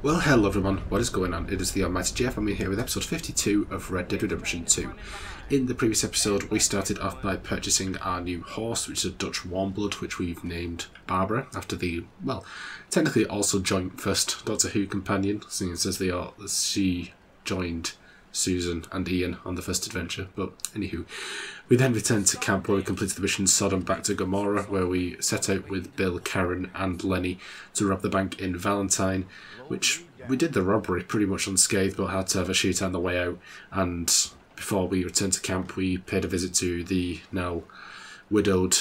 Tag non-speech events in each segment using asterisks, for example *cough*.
Well, hello everyone, what is going on? It is the Almighty Geoff, and we're here with episode 52 of Red Dead Redemption 2. In the previous episode, we started off by purchasing our new horse, which is a Dutch Warmblood, which we've named Barbara, after the, well, technically also joint first Doctor Who companion, seeing as they are, she joined Susan and Ian on the first adventure. But anywho, we then returned to camp where we completed the mission Sodom back to Gomorrah, where we set out with Bill, Karen, and Lenny to rob the bank in Valentine, which we did the robbery pretty much unscathed, but had to have a shootout on the way out. And before we returned to camp, we paid a visit to the now widowed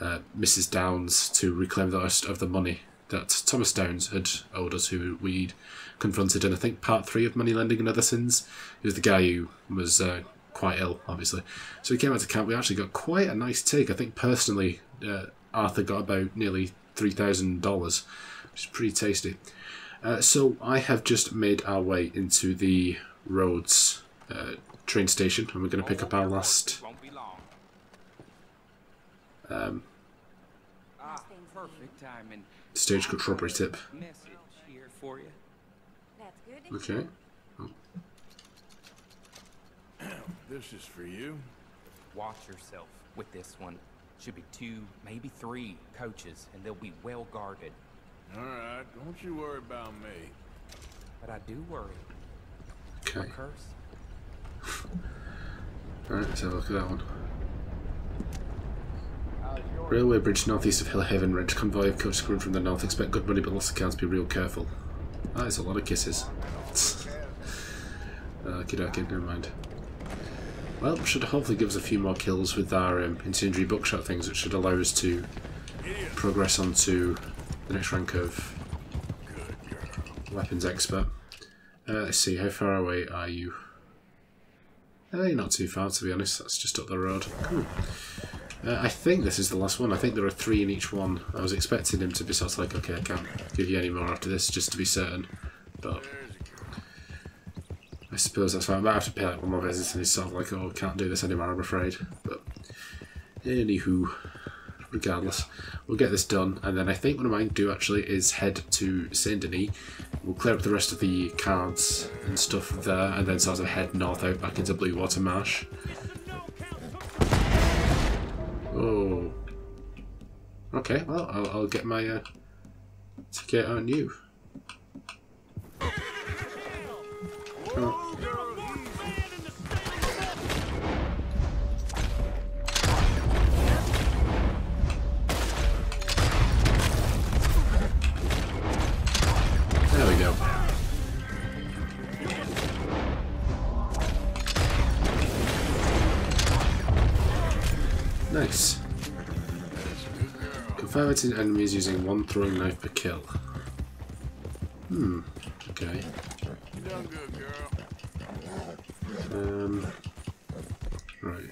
uh, Mrs. Downs to reclaim the rest of the money that Thomas Downs had owed us, who we'd confronted in I think part three of Money Lending and Other Sins. He was the guy who was uh, quite ill, obviously. So we came out to camp. We actually got quite a nice take. I think personally, uh, Arthur got about nearly three thousand dollars, which is pretty tasty. Uh, so I have just made our way into the Rhodes uh, train station, and we're going to pick up our last. Um, stagecoach robbery tip. Message here for you. That's good. Okay. This is for you. Watch yourself with this one. Should be two, maybe three coaches, and they'll be well guarded. All right, don't you worry about me. But I do worry. Okay. A curse? Alright, let's have a look at that one. Railway bridge northeast of Hillhaven Ridge. Convoy of coaches coming from the north. Expect good money, but lots of accounts. Be real careful. Is a lot of kisses. *laughs* Okie dokie, never mind. Well, should hopefully give us a few more kills with our um, incendiary things, which should allow us to progress on to the next rank of weapons expert. Uh, let's see, how far away are you? Uh, you're not too far, to be honest. That's just up the road. Uh, I think this is the last one. I think there are three in each one. I was expecting him to be sort of like, okay, I can't give you any more after this, just to be certain. But I suppose that's fine. I might have to pay like one more visit, and he's sort of like, oh, can't do this anymore, I'm afraid. But anywho, regardless, we'll get this done, and then I think what I might do actually is head to Saint Denis. We'll clear up the rest of the cards and stuff there, and then sort of head north out back into Bluewater Marsh. Oh. Okay, well, I'll, I'll get my uh, ticket on you. Oh. Confirm enemies using one throwing knife per kill. Hmm. Okay. Done good, girl. Um. Right.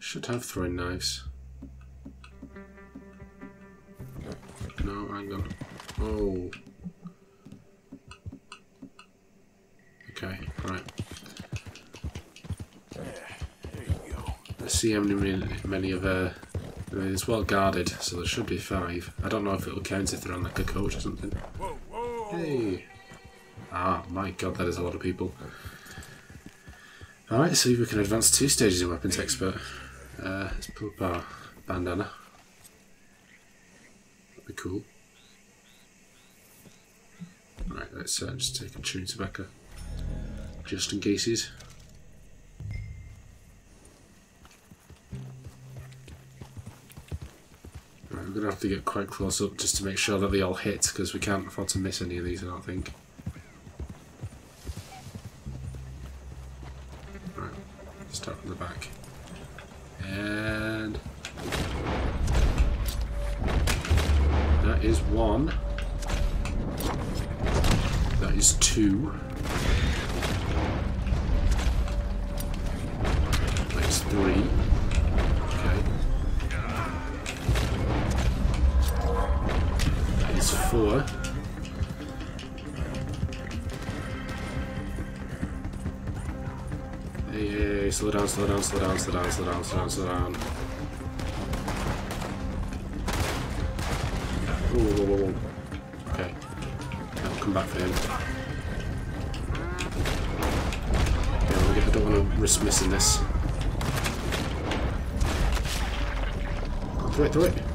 Should have throwing knives. No, hang on. Oh. Okay, right. There you go. Let's see how many, many of uh, I mean, it's well guarded, so there should be five. I don't know if it'll count if they're on like a coach or something. Hey! Ah, my god, that is a lot of people. Alright, see if we can advance two stages in Weapons Expert. Uh, let's pull up our bandana. That'd be cool. Alright, let's uh, just take a chewing tobacco. Just in cases. Going to have to get quite close up just to make sure that they all hit, because we can't afford to miss any of these, I don't think. Right, start from the back. And... That is one. That is two. That is three. Is four. Hey, hey, hey, slow down, slow down, slow down, slow down, slow down, slow down, slow down. Whoa, whoa, whoa, whoa. Okay. come back for him. Well, I don't want to risk missing this. Through it, through it.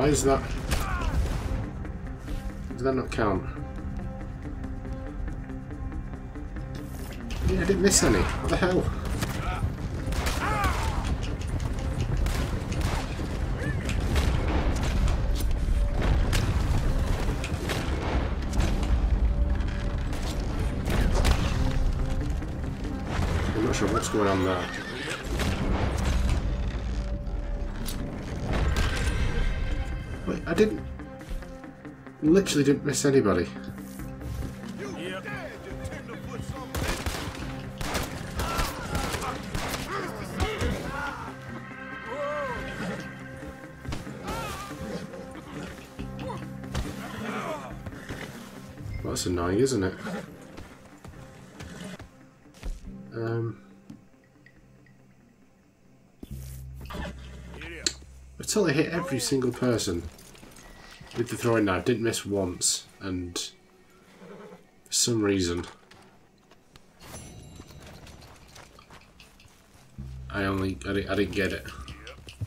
Why is that? Did that not count? I didn't miss any. What the hell? I'm not sure what's going on there. I didn't... Literally didn't miss anybody. That's annoying, isn't it? Um, until I hit every single person with the throwing knife, didn't miss once, and for some reason, I only I didn't, I didn't get it,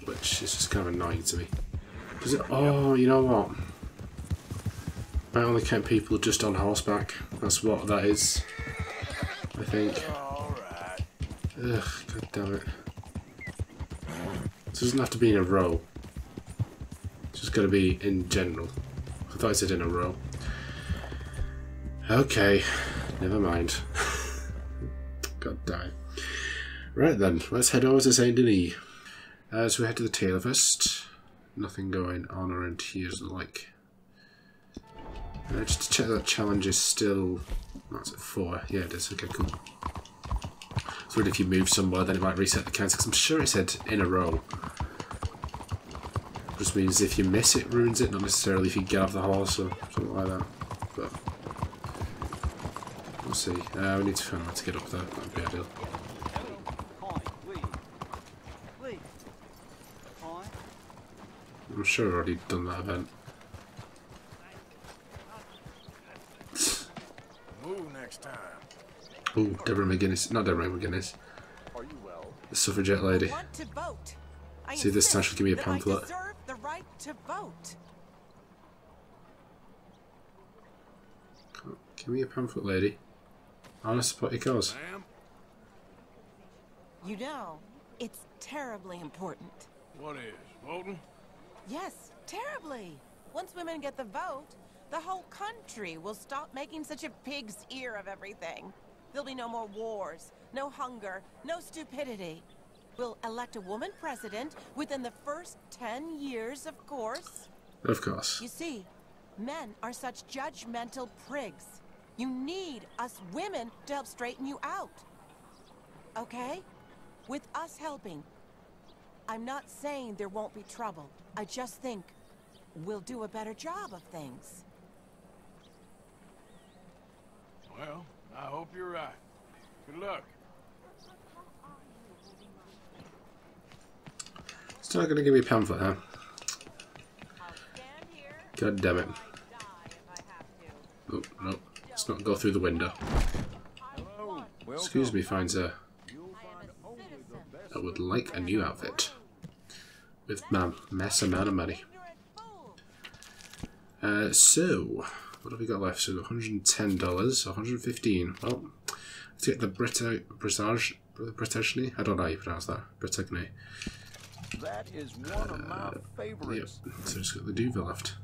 which is just kind of annoying to me. It? Oh, you know what? I only count people just on horseback. That's what that is. I think. Ugh, god damn it. It doesn't have to be in a row. Just gotta be in general. I thought I said in a row. Okay, never mind. *laughs* god damn. Right then, let's head over to Saint Denis. Uh, so we head to the tailor first. Nothing going on around here, doesn't like. Uh, just to check that challenge is still. That's at four. Yeah, it is. Okay, cool. So if you move somewhere, then it might reset the counter. Because I'm sure it said in a row. Just means if you miss it, ruins it. Not necessarily if you get off the horse or something like that. But we'll see. Uh, we need to find out to get up there. That'd be ideal. Point, please. Please. Point. I'm sure I've already done that event. Move next time. Oh, Deborah MacGuiness. Not Deborah MacGuiness. Are you well? The suffragette lady. want to vote. I See, this time she'll give me a that pamphlet. I deserve the right to vote. Give me a pamphlet, lady. I want to support your cause. You know, it's terribly important. what is? Voting? Yes, terribly. Once women get the vote, the whole country will stop making such a pig's ear of everything. There'll be no more wars, no hunger, no stupidity. We'll elect a woman president within the first 10 years, of course. Of course. You see, men are such judgmental prigs. You need us women to help straighten you out. Okay? With us helping. I'm not saying there won't be trouble. I just think we'll do a better job of things. Well, I hope you're right. Good luck. Still not going to give me a pamphlet, huh? God damn it. and. Oh, no. Let's not go through the window. Excuse me, am a. I would like a new outfit. With my mass amount of money. Uh, so, what have we got left? So, $110, 115 Well, let's get the Brita, Britage, Brittany? I don't know how you pronounce that. Brittany. That is one of my Yep. favorites. So, just got the Duva left.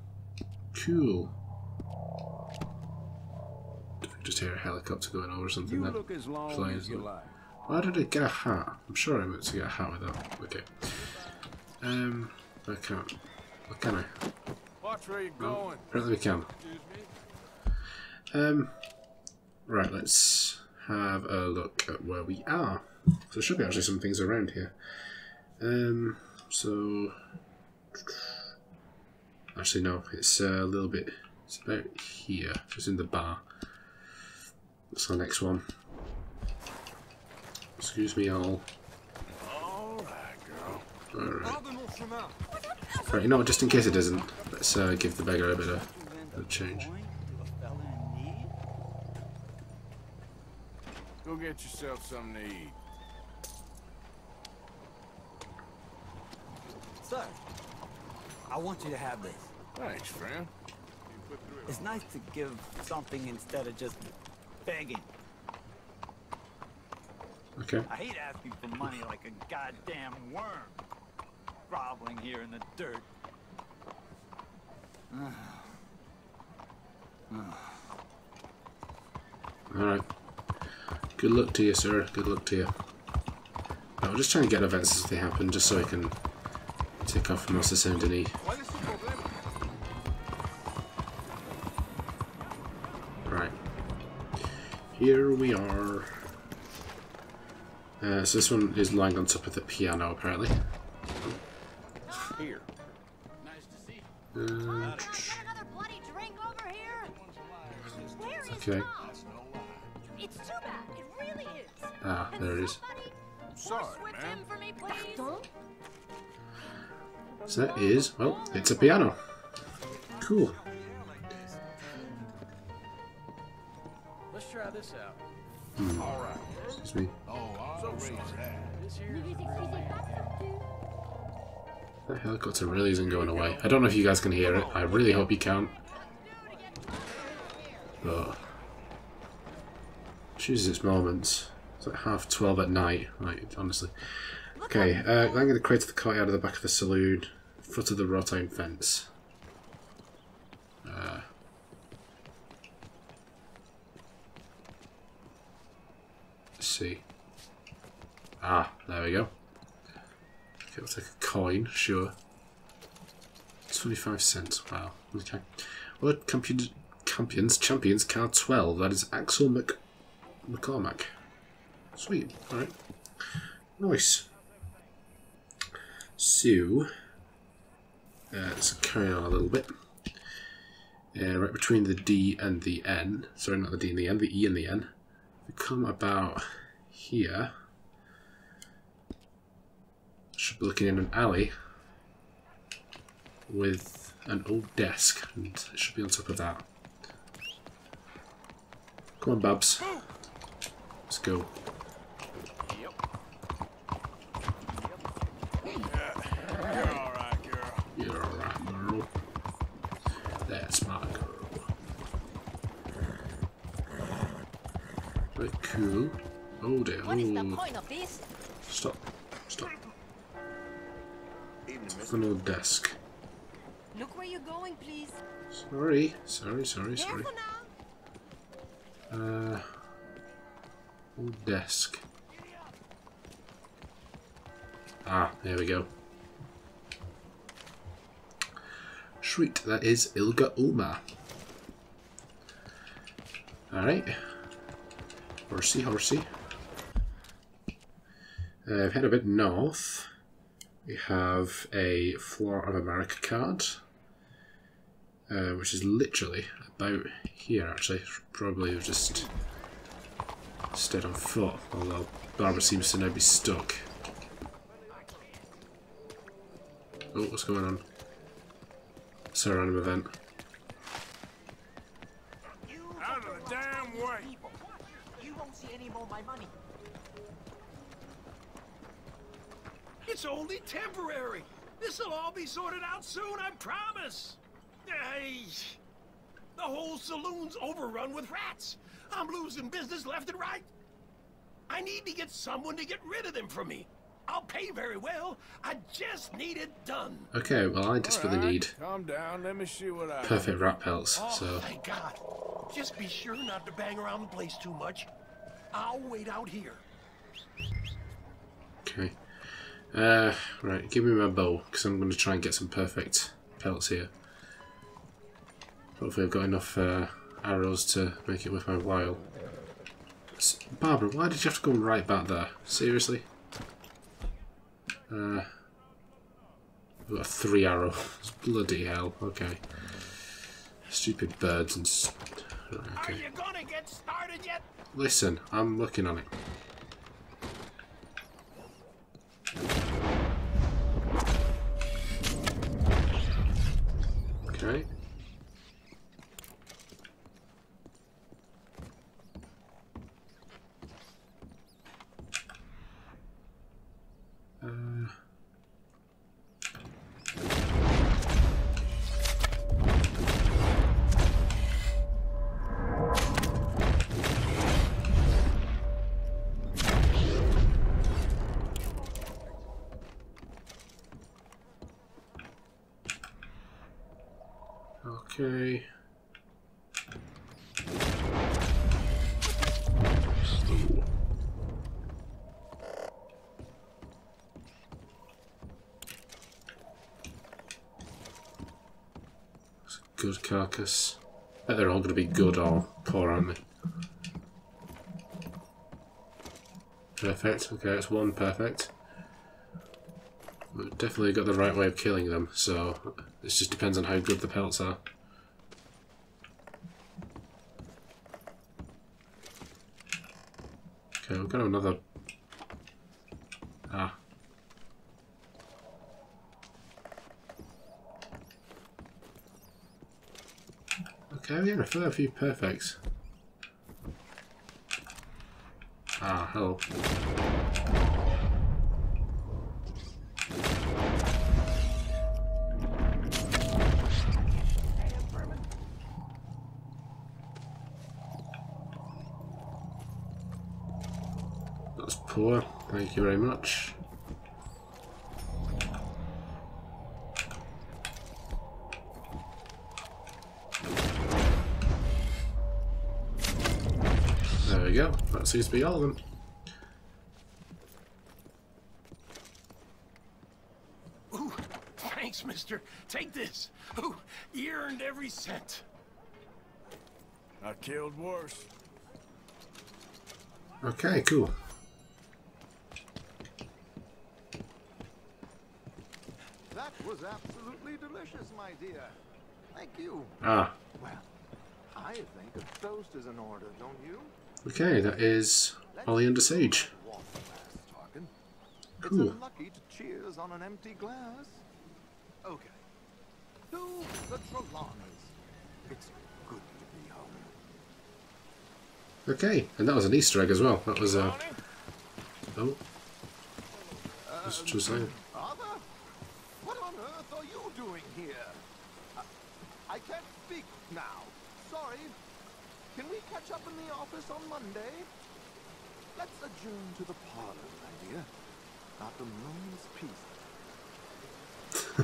Cool. Just hear a helicopter going over or something You then. look as long Flying, as you isn't like. Why did I get a hat? I'm sure I meant to get a hat with that. Okay. Um, I can't. What can I? Watch where you're going. Apparently we can. Um, right, let's have a look at where we are. So there should be actually some things around here. Um, so actually no, it's a little bit. It's about here, just in the bar. That's the next one. Excuse me, all. Alright. Right, you know just in case it doesn't, let's uh, give the beggar a bit of change. Go get yourself something to eat. Sir, I want you to have this. Thanks, friend. It's nice to give something instead of just begging. Okay. I hate asking for money like a goddamn worm. Groveling here in the dirt. Alright. Good luck to you, sir. Good luck to you. Right, we're just trying to get events as they happen, just so I can take off Master Saint Denis. Right. Here we are. Uh, so this one is lying on top of the piano, apparently. Here. Uh, Another bloody drink over here? Where is Okay. It's too bad. It really is. ah, there it is. Sorry, So that is, well, it's a piano. Cool. Let's try this out. All right. Excuse me. Oh, I'll raise that. That helicopter really isn't going away. I don't know if you guys can hear it. I really hope you can. But chooses its moments. It's like half twelve at night. Like honestly. Okay, uh, I'm going to crate the courtyard of the back of the saloon, foot of the wrought iron fence. Uh, let's see. Ah, there we go. Okay, we'll take a coin, sure. 25 cents, wow. Okay. World Champion, Champions, Champions, card 12. That is Axel Mc, McCormack. Sweet, alright. Nice. So, uh, let's carry on a little bit. Uh, right between the D and the N, sorry, not the D and the N, the E and the N. We come about here. Should be looking in an alley with an old desk, and it should be on top of that. Come on, Babs. Let's go. What is the Oh, point of this? stop. Stop. An old desk. Look where you're going, please. Sorry, sorry, sorry, sorry. Uh, old desk. Ah, there we go. Sweet, that is Ilga Uma. Alright. Horsey, horsey. Uh, I've head a bit north. We have a Flora of America card. Uh, which is literally about here actually. Probably have just stayed on foot, although Barbara seems to now be stuck. Oh, what's going on? It's a random event. Out of the damn way. You won't see any more of my money. It's only temporary. This'll all be sorted out soon, I promise. Hey, the whole saloon's overrun with rats. I'm losing business left and right. I need to get someone to get rid of them from me. I'll pay very well. I just need it done. Okay, well I desperately All right, need Calm down. Let me see what I. perfect rat pelts, Oh, so thank God. Just be sure not to bang around the place too much. I'll wait out here. okay. Uh, right, give me my bow, because I'm going to try and get some perfect pelts here. Hopefully I've got enough uh, arrows to make it worth my while. S- Barbara, why did you have to go right back there? Seriously? Uh, I've got three arrows. *laughs* Bloody hell, okay. Stupid birds and... right, Are okay. you gonna get started yet? Listen, I'm looking on it. Okay. Okay. A Good carcass. Bet they're all going to be good or poor, aren't they? Perfect. Okay, that's one perfect. We've definitely got the right way of killing them, so it just depends on how good the pelts are. Okay, we've got another... Ah. Okay, I feel a few perfects. Ah, hello. You very much. There we go. That seems to be all of them. Ooh, thanks, mister. Take this. Ooh, you earned every cent. I killed worse. Okay, cool. That was absolutely delicious, my dear. Thank you. Ah, Well, I think a toast is in order, don't you? okay, that is Ollie under siege. Water glass talking. Cool. It's unlucky to cheers on an empty glass. Okay. To the. It's good to be home. Okay, and that was an Easter egg as well. That was uh, oh, just just saying. Arthur? What on earth are you doing here? I, I can't speak now. Sorry. Can we catch up in the office on Monday? Let's adjourn to the parlor, my dear. Not the moment's peace.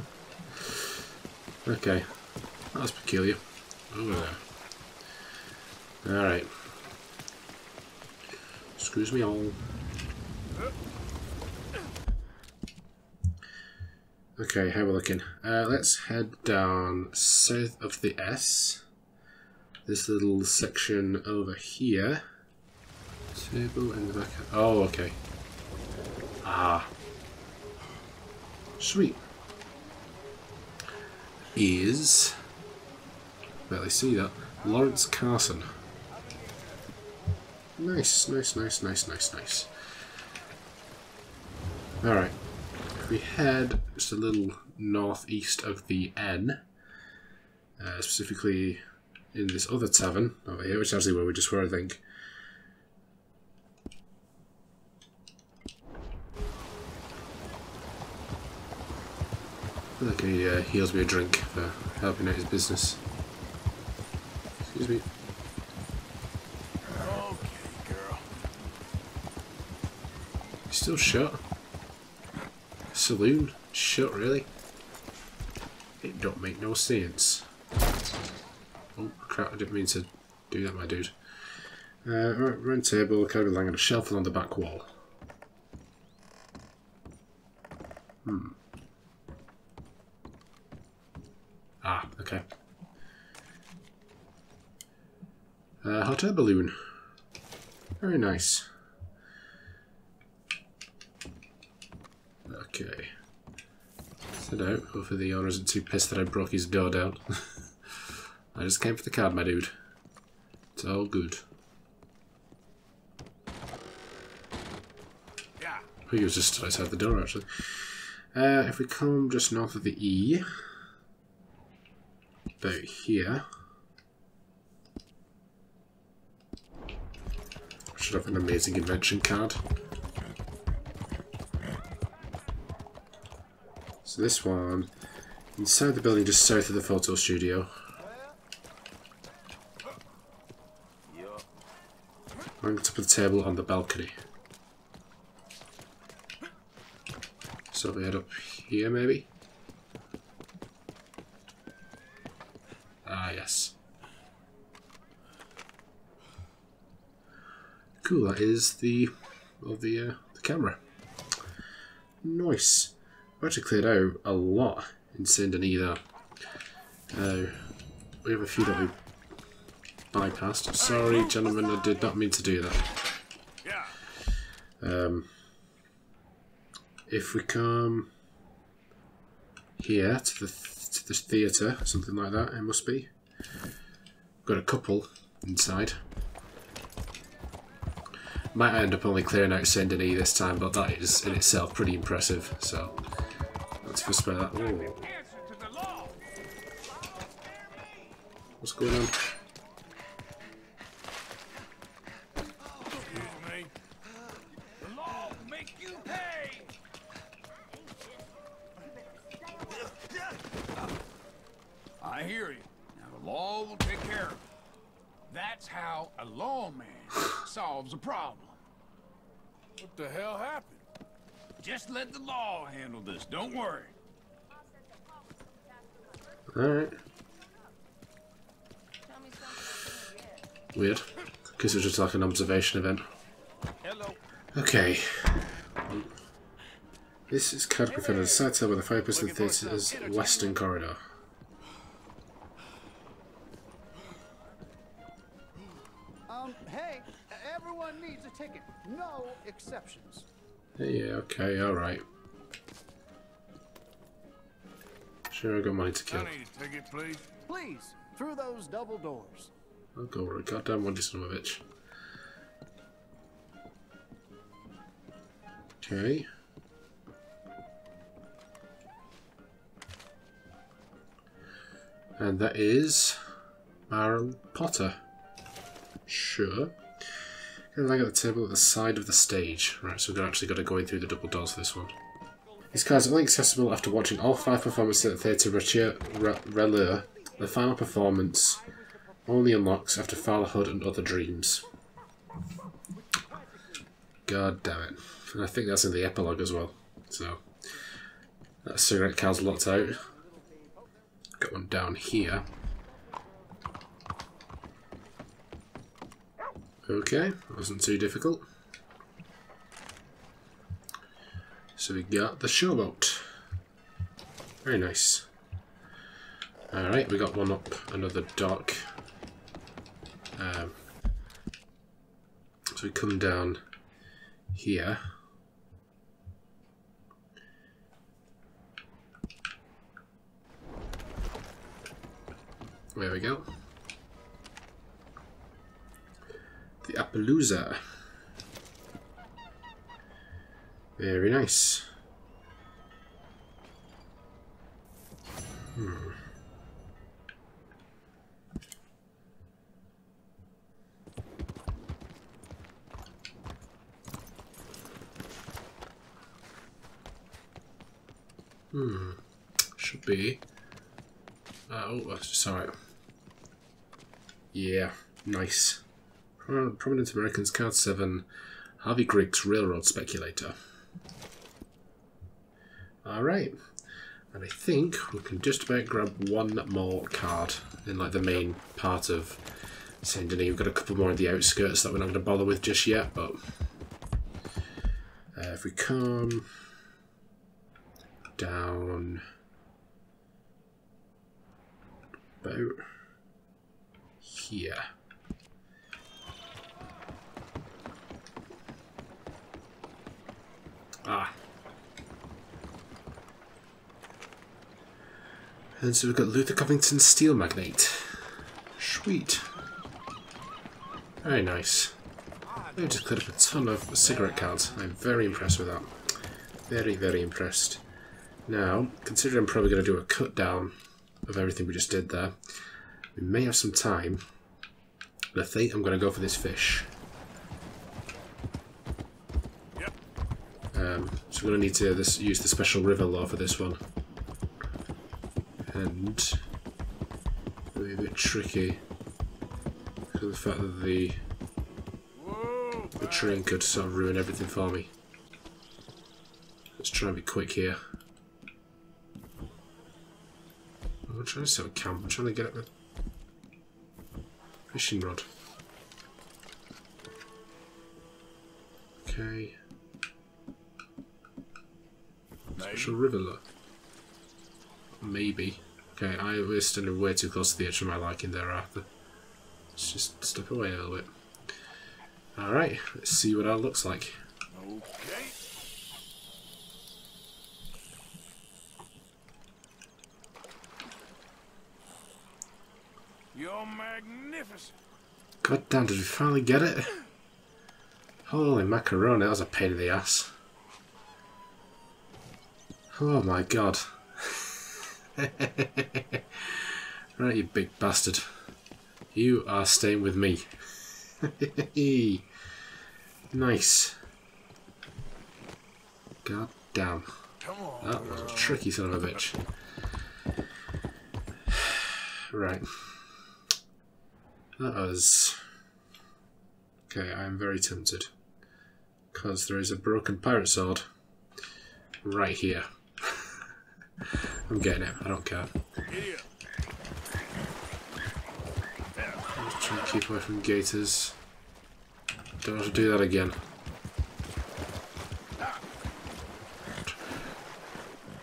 *laughs* Okay, That's peculiar. Over there. All right. Excuse me all. Okay, how we looking? Uh, let's head down south of the S. This little section over here. Table in the back. Oh, okay. Ah. Sweet. Is. Barely see that. Lawrence Carson. Nice, nice, nice, nice, nice, nice. Alright. If we head just a little northeast of the N, uh, specifically in this other tavern over here, which is actually where we just were, I think. I feel like he uh, heals me a drink for helping out his business. Excuse me. Okay, girl. He's still shut. Saloon? Shut, really? It don't make no sense. Oh, crap, I didn't mean to do that, my dude. Uh, right, round table, carry lying on a shelf on the back wall. Hmm. Ah, okay. Uh, hot air balloon. Very nice. Okay. Set out. Hopefully the owner isn't too pissed that I broke his door down. *laughs* I just came for the card, my dude. It's all good. Yeah. I think he was just outside the door, actually. Uh, if we come just north of the E, about here, should have an amazing invention card. So this one, inside the building just south of the photo studio. On top of the table on the balcony. So we head up here maybe? Ah, Ah, yes. Cool, that is the of the, uh, the camera. Nice. I've actually cleared out a lot in Saint Denis there. Uh, we have a few that we bypassed. Sorry, gentlemen, I did not mean to do that. Um, if we come here to the th to the theatre, something like that, it must be. Got a couple inside. Might end up only clearing out Saint this time, but that is in itself pretty impressive. So let's just spare that. Ooh. What's going on? Excuse me. The law will make you pay. I hear you. Now the law will take care of it. That's how a lawman solves a problem. What the hell happened? Just let the law handle this. Don't worry. Alright. Weird. Guess it was just like an observation event. Hello. Okay. This is Card Defender, the side where the fireplace of the theatre is Western Corridor. Yeah, okay, alright. Sure, I got money to I kill. need a ticket, please. Please, through those double doors. I'll go over it. Goddamn one, son of a bitch. Okay. And that is Baron Potter. Sure. And I got the table at the side of the stage. Right, so we've actually got to go in through the double doors for this one. These cards are only accessible after watching all five performances at the Theatre Rocher Relure. The final performance only unlocks after Fatherhood and Other Dreams. God damn it. And I think that's in the epilogue as well. So, that cigarette card's locked out. Got one down here. Okay, wasn't too difficult. So we got the showboat. Very nice. Alright, we got one up another dock. Um, so we come down here. There we go. The Appaloosa. Very nice. Hmm. Hmm. Should be. Uh, oh, alright. Yeah, nice. Pro- Prominent Americans, Card 7, Harvey Griggs, Railroad Speculator. Alright. And I think we can just about grab one more card in like the main part of Saint Denis. We've got a couple more in the outskirts that we're not going to bother with just yet, but uh, if we come down about here. Ah. And so we've got Luther Covington Steel Magnate. Sweet. Very nice. They've just cleared up a ton of cigarette cards. I'm very impressed with that. Very, very impressed. Now, considering I'm probably going to do a cut down of everything we just did there, we may have some time. But I think I'm going to go for this fish. We're going to need to this, use the special river lure for this one. And it'll be a bit tricky because of the fact that the the train could sort of ruin everything for me. Let's try and be quick here. I'm trying to set a camp. I'm trying to get it. Fishing rod. Okay. Special river lure. Maybe. Okay, I we're standing way too close to the edge of my liking there, Arthur. Let's just step away a little bit. Alright, let's see what that looks like. Okay. You're magnificent. God damn, did we finally get it? Holy macaroni, that was a pain in the ass. Oh my god. *laughs* right, you big bastard. You are staying with me. *laughs* nice. God damn. Come on. That was a tricky son of a bitch. *sighs* Right. That was... Okay, I am very tempted. Because there is a broken pirate sword right here. I'm getting it, I don't care. Up. Just trying to keep away from gators. Don't have to do that again.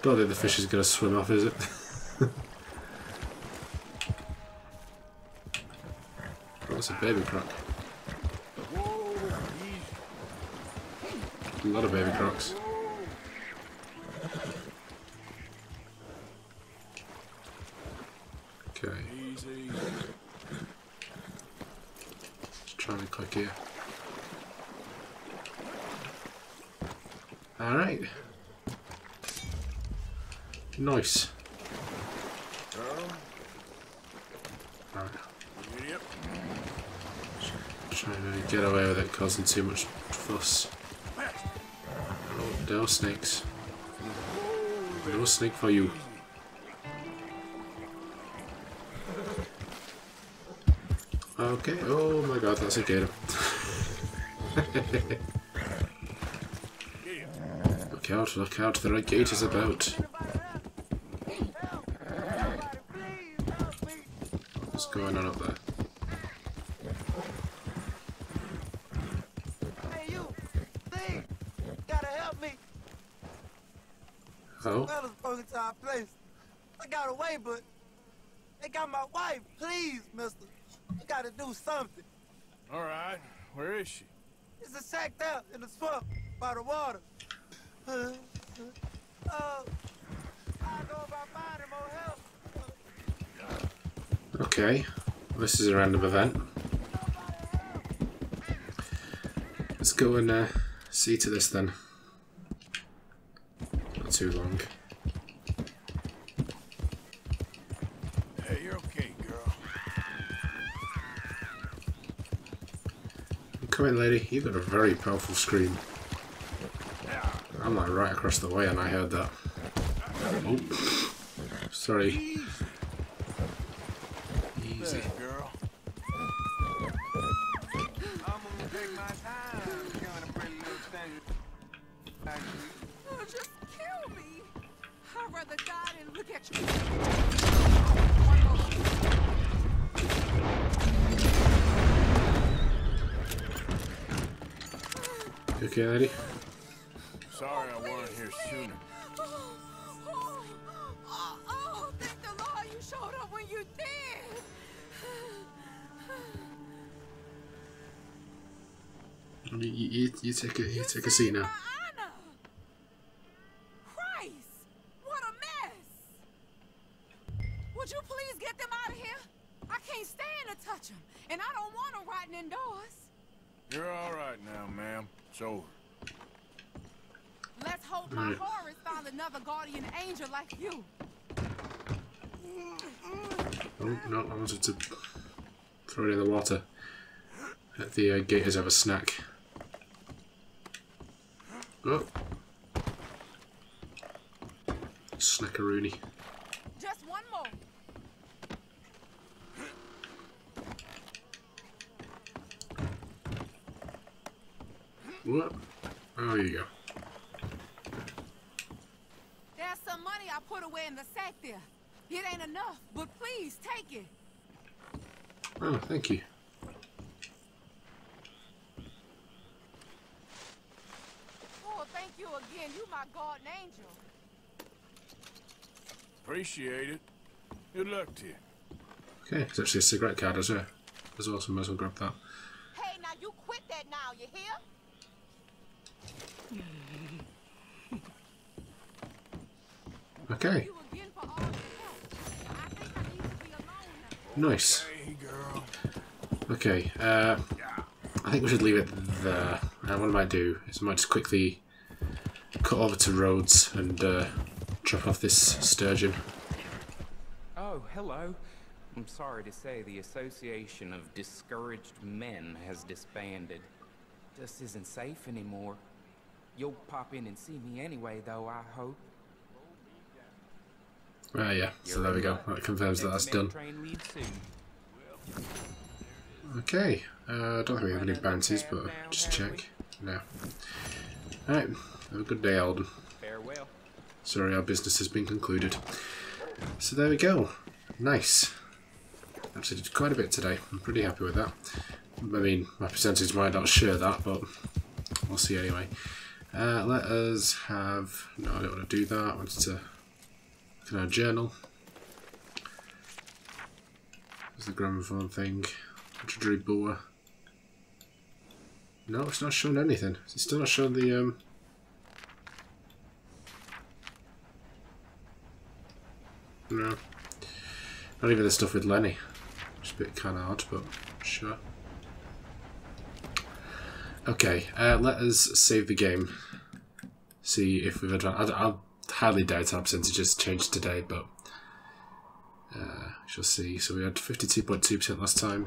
Don't think the fish is going to swim off, is it? *laughs* oh, that's a baby croc. A lot of baby crocs. Okay, Easy. just trying to click here. Alright. Nice. Girl, Alright. giddy up. Trying to get away with it causing too much fuss. Oh, no snakes. No snake for you. Okay, oh my god, that's a gator. *laughs* Look out, look out, there are gators about. What's going on up there? Wife. Please, mister. You gotta do something. All right. Where is she? It's a sacked out in the swamp by the water. Uh, uh, I go about finding more help. okay. This is a random event. Let's go and uh, see to this then. Not too long. Come in, lady. You've got a very powerful scream. I'm like right across the way and I heard that. Oh. Sorry. Easy. Easy. There, okay, lady? Sorry I weren't here sooner. Oh, oh, oh, oh, thank the Lord you showed up when you did. You, you, you take a you take a seat now. My honor. Christ, what a mess. Would you please get them out of here? I can't stand to touch them, and I don't want them rotting indoors. You're all right now, ma'am. It's over. Let's hope my Right. Horace found another guardian angel like you. Oh no, I wanted to throw it in the water. Let the uh, gators have a snack. Oh. Snackaroony. Whoop. Oh, here you go. There's some money I put away in the sack there. It ain't enough, but please take it. Oh, thank you. Oh, thank you again. You my guardian angel. Appreciate it. Good luck to you. Okay, it's actually a cigarette card as well. As well, so might as well grab that. Hey, now you quit that now, you hear? Okay, nice. Okay, uh, I think we should leave it there. And what I might do is I might just quickly cut over to Rhodes and uh, drop off this sturgeon. Oh, hello. I'm sorry to say the Association of Discouraged Men has disbanded. Just isn't safe anymore. You'll pop in and see me anyway, though, I hope. Ah, yeah, so there we go. That confirms that that's done. train leaves soon. Okay, uh, I don't think we have any bounties, but just check. No. Alright, have a good day, Alden. Farewell. Sorry, our business has been concluded. So there we go. Nice. Actually did quite a bit today. I'm pretty happy with that. I mean, my percentage might not share that, but we'll see anyway. Uh, let us have... No, I don't want to do that. I wanted to look at our journal. There's the gramophone thing. Legendary boa. No, it's not showing anything. It's still not showing the... Um, No. Not even the stuff with Lenny. It's a bit kind of odd, but sure. Okay, uh, let us save the game. See if we've advanced. I, I hardly doubt our percentages changed today, but uh, shall see. So we had 52.2% last time.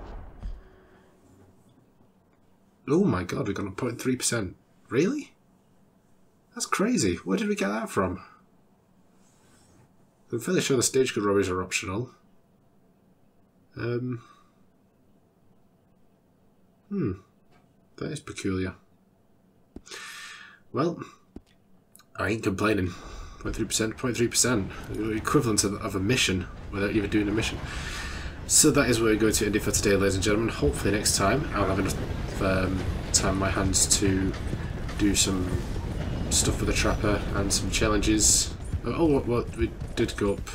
Oh my god, we got a 0.3%. Really? That's crazy. Where did we get that from? I'm fairly sure the stagecoach robberies are optional. Um. Hmm. That is peculiar. Well, I ain't complaining. 0.3%, 0.3%. Equivalent of, a mission without even doing a mission. So that is where we're going to end it for today, ladies and gentlemen. Hopefully next time I'll have enough um, time on my hands to do some stuff with the trapper and some challenges. Oh, what, what we did go up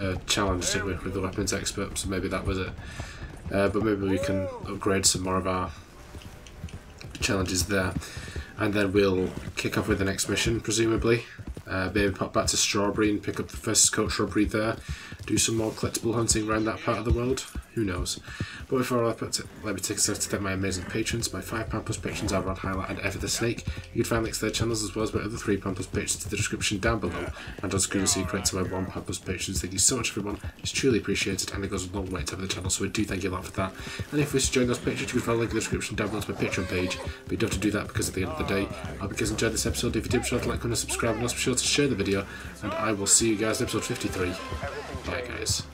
a challenge, didn't we, with the weapons expert? So maybe that was it. Uh, but maybe we can upgrade some more of our challenges there, and then we'll kick off with the next mission, presumably. Uh, maybe pop back to Strawberry and pick up the first coach robbery there. Do some more collectible hunting around that part of the world. Who knows? But before I put it, let me take a second to thank my amazing patrons. My £5 plus patrons are Ron Hiler and Evra the Snake. You can find links to their channels as well as my other £3 plus patrons in the description down below. And on screen see credit to my £1 plus patrons. Thank you so much everyone. It's truly appreciated and it goes a long way to the channel so I do thank you a lot for that. And if you wish to join those patrons you can find a link in the description down below to my Patreon page. But you don't have to do that because at the end of the day, I hope you guys enjoyed this episode. If you did, be sure to like, comment, and subscribe and also be sure to share the video. And I will see you guys in episode 53. Bye guys.